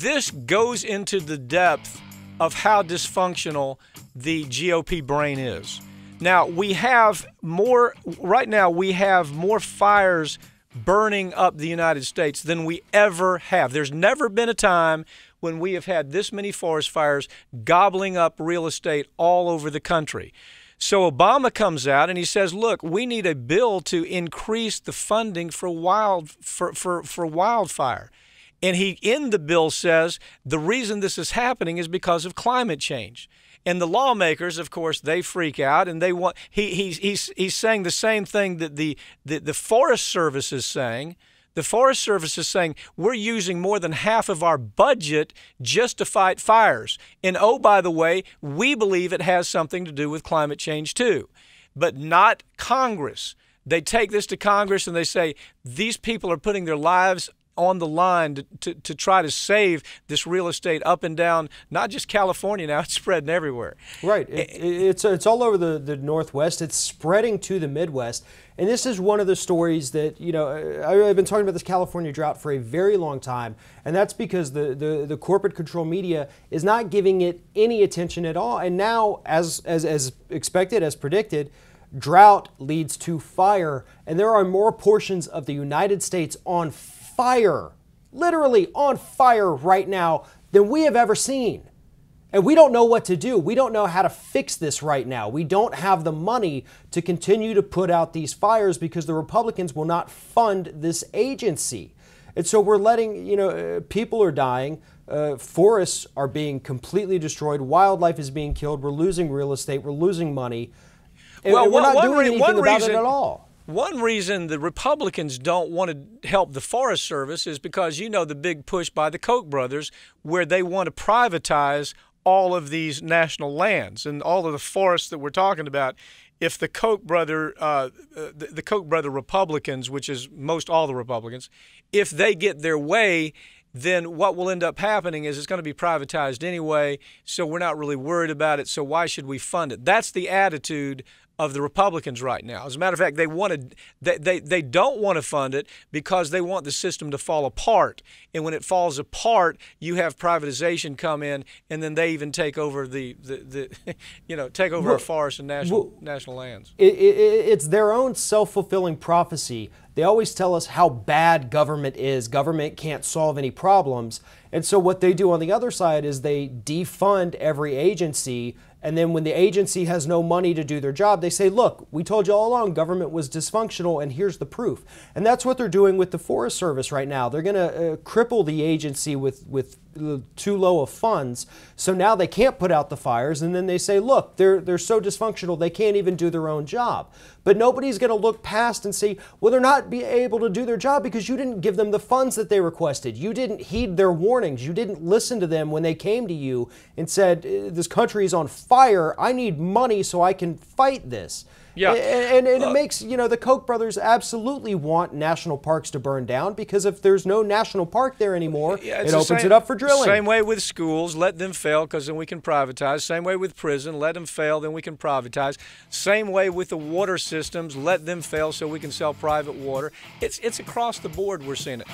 this goes into the depth of how dysfunctional the GOP brain is. Now, we have more, right now, we have more fires burning up the United States than we ever have. There's never been a time when we have had this many forest fires gobbling up real estate all over the country. So Obama comes out and he says, "Look, we need a bill to increase the funding for wild for for, for wildfire." And he in the bill says the reason this is happening is because of climate change. And the lawmakers, of course, they freak out and they want he, he's he's he's saying the same thing that the, the, the Forest Service is saying. The Forest Service is saying we're using more than half of our budget just to fight fires. And oh, by the way, we believe it has something to do with climate change too, but not Congress. They take this to Congress and they say these people are putting their lives on the line to, to, to, try to save this real estate up and down, not just California now, it's spreading everywhere. Right. It, it's, it's all over the, the Northwest. It's spreading to the Midwest. And this is one of the stories that, you know, I've been talking about this California drought for a very long time. And that's because the, the, the corporate control media is not giving it any attention at all. And now, as, as, as expected, as predicted, drought leads to fire. And there are more portions of the United States on fire fire, literally on fire right now than we have ever seen. And we don't know what to do. We don't know how to fix this right now. We don't have the money to continue to put out these fires because the Republicans will not fund this agency. And so we're letting, you know, uh, people are dying, uh, forests are being completely destroyed, wildlife is being killed, we're losing real estate, we're losing money. Well, we're not doing anything one about reason, it at all. One reason the Republicans don't want to help the Forest Service is because you know the big push by the Koch brothers where they want to privatize all of these national lands and all of the forests that we're talking about. If the Koch brother, uh, the, the Koch brother Republicans, which is most all the Republicans, if they get their way, then what will end up happening is it's going to be privatized anyway. So we're not really worried about it. So why should we fund it? That's the attitude of the Republicans right now. As a matter of fact, they wanted they, they, they don't want to fund it because they want the system to fall apart. And when it falls apart, you have privatization come in, and then they even take over the, the, the you know take over well, our forests and national well, national lands. It, it, it's their own self fulfilling prophecy. They always tell us how bad government is. Government can't solve any problems. And so what they do on the other side is they defund every agency and then when the agency has no money to do their job, they say, look, we told you all along government was dysfunctional and here's the proof. And that's what they're doing with the Forest Service right now. They're going to uh, cripple the agency with, with too low of funds. So now they can't put out the fires. And then they say, look, they're, they're so dysfunctional, they can't even do their own job. But nobody's going to look past and see, well, they're not be able to do their job because you didn't give them the funds that they requested. You didn't heed their warnings. You didn't listen to them when they came to you and said, this country is on fire. I need money so I can fight this. Yeah. And, and, and uh, it makes, you know, the Koch brothers absolutely want national parks to burn down because if there's no national park there anymore, yeah, it opens same, it up for drilling. Same way with schools, let them fail because then we can privatize. Same way with prison, let them fail, then we can privatize. Same way with the water systems, let them fail so we can sell private water. It's, it's across the board we're seeing it.